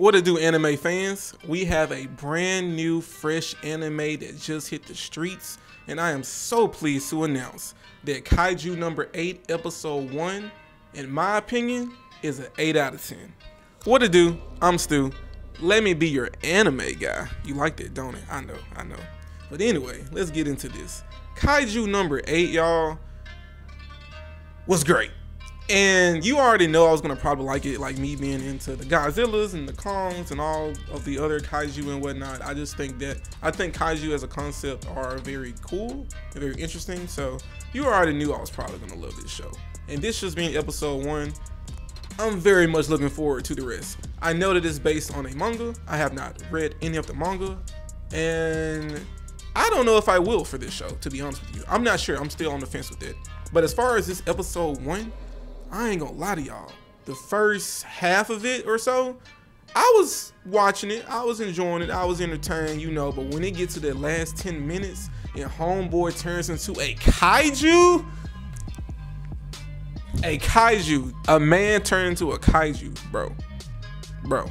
What to do, anime fans? We have a brand new, fresh anime that just hit the streets, and I am so pleased to announce that Kaiju number 8, episode 1, in my opinion, is an 8 out of 10. What to do? I'm Stu. Let me be your anime guy. You liked it, don't it? I know, I know. But anyway, let's get into this. Kaiju number 8, y'all, was great. And you already know I was gonna probably like it, like me being into the Godzillas and the Kongs and all of the other kaiju and whatnot. I just think that I think kaiju as a concept are very cool and very interesting. So you already knew I was probably gonna love this show. And this just being episode one, I'm very much looking forward to the rest. I know that it's based on a manga. I have not read any of the manga, and I don't know if I will for this show. To be honest with you, I'm not sure. I'm still on the fence with it. But as far as this episode one, I ain't gonna lie to y'all. The first half of it or so, I was watching it, I was enjoying it, I was entertained, you know. But when it gets to the last 10 minutes and Homeboy turns into a kaiju, a kaiju, a man turned into a kaiju, bro. Bro.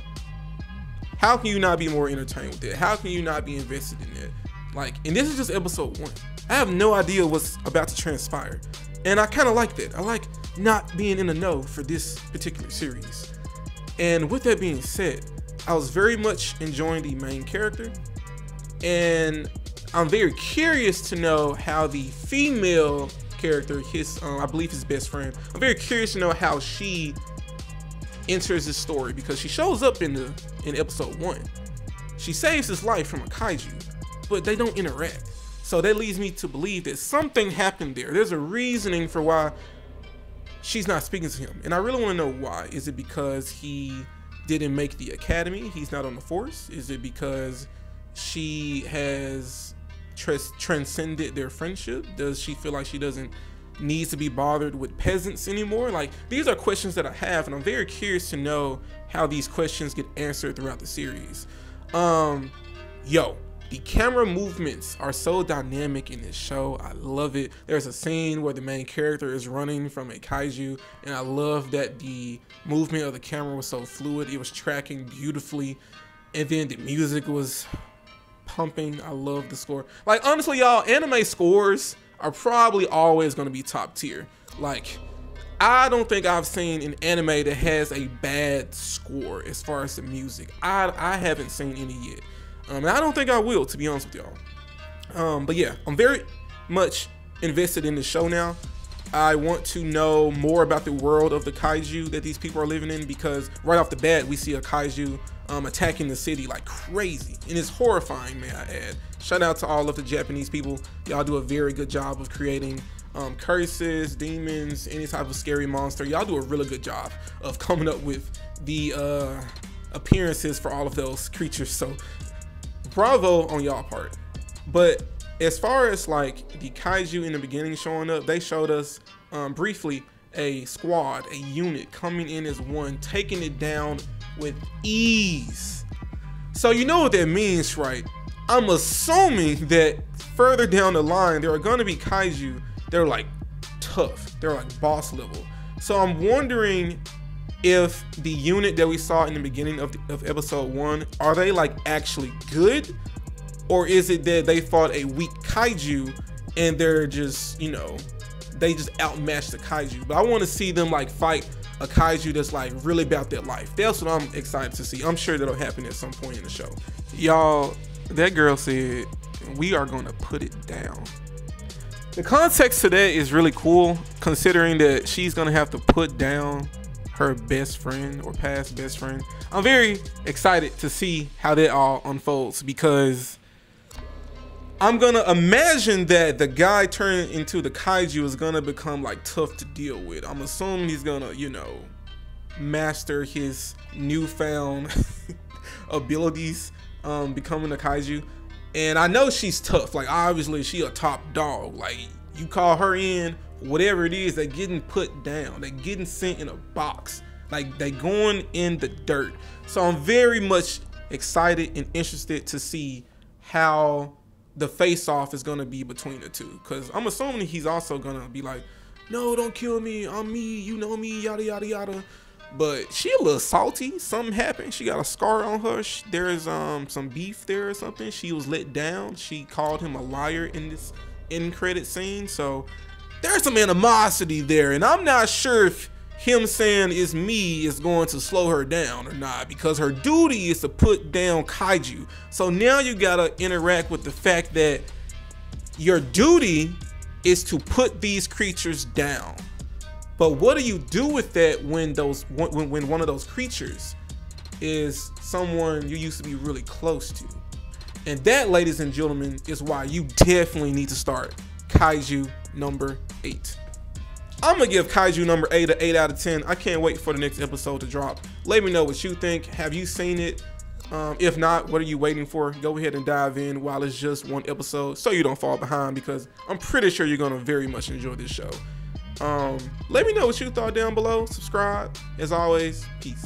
How can you not be more entertained with it? How can you not be invested in it? Like, and this is just episode one. I have no idea what's about to transpire. And I kind of like that. I like not being in the know for this particular series. And with that being said, I was very much enjoying the main character. And I'm very curious to know how the female character, his, um, I believe his best friend, I'm very curious to know how she enters this story because she shows up in the in episode one. She saves his life from a kaiju, but they don't interact. So that leads me to believe that something happened there. There's a reasoning for why she's not speaking to him. And I really want to know why. Is it because he didn't make the academy? He's not on the force? Is it because she has transcended their friendship? Does she feel like she doesn't need to be bothered with peasants anymore? Like these are questions that I have and I'm very curious to know how these questions get answered throughout the series. Um yo, the camera movements are so dynamic in this show. I love it. There's a scene where the main character is running from a kaiju, and I love that the movement of the camera was so fluid. It was tracking beautifully, and then the music was pumping. I love the score. Like honestly, y'all, anime scores are probably always going to be top tier. Like I don't think I've seen an anime that has a bad score as far as the music. I I haven't seen any yet. Um, and I don't think I will, to be honest with y'all. Um, but yeah, I'm very much invested in the show now. I want to know more about the world of the kaiju that these people are living in because right off the bat, we see a kaiju um, attacking the city like crazy. And it's horrifying, may I add. Shout out to all of the Japanese people. Y'all do a very good job of creating um, curses, demons, any type of scary monster. Y'all do a really good job of coming up with the uh, appearances for all of those creatures. So bravo on y'all part. But as far as like the kaiju in the beginning showing up, they showed us um, briefly a squad, a unit coming in as one, taking it down with ease. So you know what that means, right? I'm assuming that further down the line, there are gonna be kaiju. They're like tough. They're like boss level. So I'm wondering if the unit that we saw in the beginning of, the, of episode one are they like actually good? Or is it that they fought a weak kaiju and they're just you know they just outmatched the kaiju? But i want to see them like fight a kaiju that's like really about their life. That's what i'm excited to see. I'm sure that'll happen at some point in the show. Y'all that girl said we are gonna put it down. The context to that is really cool considering that she's gonna have to put down her best friend or past best friend. I'm very excited to see how that all unfolds because I'm gonna imagine that the guy turning into the kaiju is gonna become like tough to deal with. I'm assuming he's gonna, you know, master his newfound abilities, um, becoming a kaiju. And I know she's tough. Like obviously she a top dog. Like you call her in, whatever it is, they're getting put down. They're getting sent in a box. Like they going in the dirt. So I'm very much excited and interested to see how the face off is gonna be between the two. Cause I'm assuming he's also gonna be like, no, don't kill me. I'm me. You know me. Yada yada yada. but she a little salty. Something happened. She got a scar on her. She, there is um some beef there or something. She was let down. She called him a liar in this end credit scene. So there's some animosity there, and I'm not sure if him saying is me is going to slow her down or not because her duty is to put down kaiju. So now you gotta interact with the fact that your duty is to put these creatures down. But what do you do with that when those when, when one of those creatures is someone you used to be really close to? And that, ladies and gentlemen, is why you definitely need to start Kaiju number eight. I'm gonna give Kaiju number eight a eight out of ten. I can't wait for the next episode to drop. Let me know what you think. Have you seen it? Um, if not, what are you waiting for? Go ahead and dive in while it's just one episode so you don't fall behind because I'm pretty sure you're gonna very much enjoy this show. Um, let me know what you thought down below. Subscribe. As always, peace.